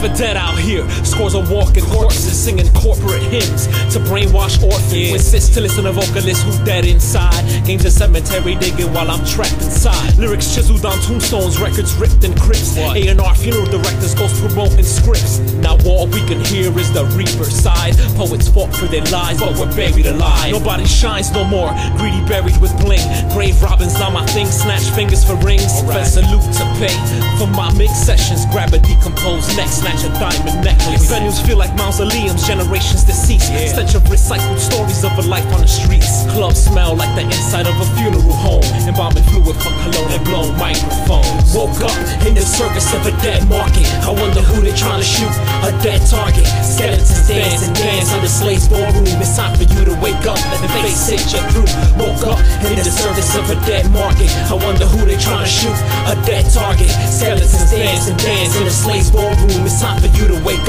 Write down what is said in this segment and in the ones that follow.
for dead out here. Scores of walking corpses singing corporate hymns to brainwash orphans. Yeah. Insist to listen to vocalists who dead inside. Games of cemetery digging while I'm trapped inside. Lyrics chiseled on tombstones, records ripped in crypts. A&R funeral directors ghost promoting scripts. Now all we can hear is the reaper side. Poets fought for their lives, but we're buried alive. Nobody shines no more. Greedy buried with bling. Grave robbins not my thing. Snatch fingers for rings. Right. salute to pay for my mix sessions. Grab a decomposed neck, snatch a diamond necklace. Venues feel like mausoleums, generations deceased. Yeah. Stench of recycled stories of a life on the streets. Clubs smell like the inside of a funeral home. Embalming fluid from cologne and blown microphones. Woke up in the of a dead market. I wonder who they're trying to shoot. A dead target. Skeletons dance and dance on the slave's ballroom. It's time for you to wake up and face it you're through. Woke up in the service of a dead market. I wonder who they trying to shoot. A dead target. Skeletons dance and dance in the slave's ballroom. It's time for you to wake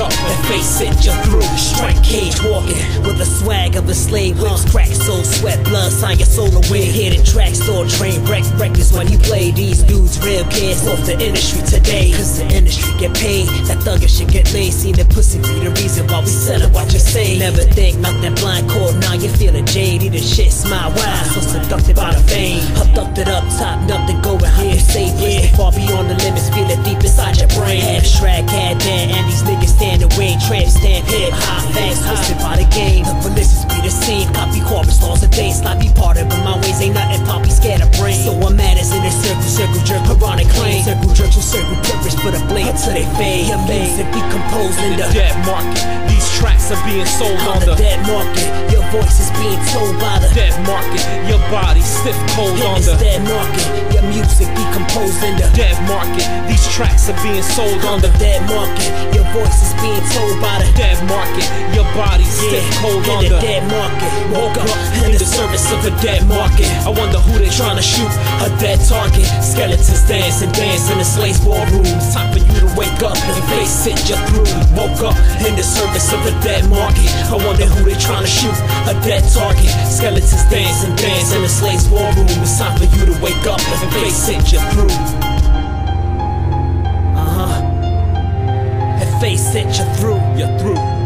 swag of a slave. Whips crack, soul, sweat, blood, sign your soul away. Hit a track store, train wreck records when you play. These dudes real kids off the industry today. Cause the industry get paid. That thugger shit get laid. Seen the pussy be the reason why we sell it, what you say. Never think nothing blind core. Now you feeling jaded. The shit smile wild. So seductive by the fame. Abducted up it up, top, nothing going. How you say yeah. Far beyond the limits, feel it deep inside your brain. Half shrag, had dan, and these niggas ain't. Tramp stamp hip hop fast, twisted by the game. The ballistics be the same. Copy corpus claim. Circle jerks and circle purpose, put a blade to they fade. Your music be composed in the dead market. These tracks are being sold on, on the, the dead market. Your voice is being told by the dead market. Your body stiff cold on the dead market. Your music be composed in the dead market. These tracks are being sold on, on the dead market. Your voice is being told by the dead market. Your body stiff yeah, cold in on the the dead market. Woke up in the service of a dead market. I wonder who they trying to shoot. A dead target. Skeletons dance and dance in the slave's ballroom. Time for you to wake up and face it. Just through. Woke up in the service of the dead market. I wonder who they trying to shoot. A dead target. Skeletons dance and dance in the slave's ballroom. It's time for you to wake up and face it. Just through. Uh huh. And face it. You're through. You're through.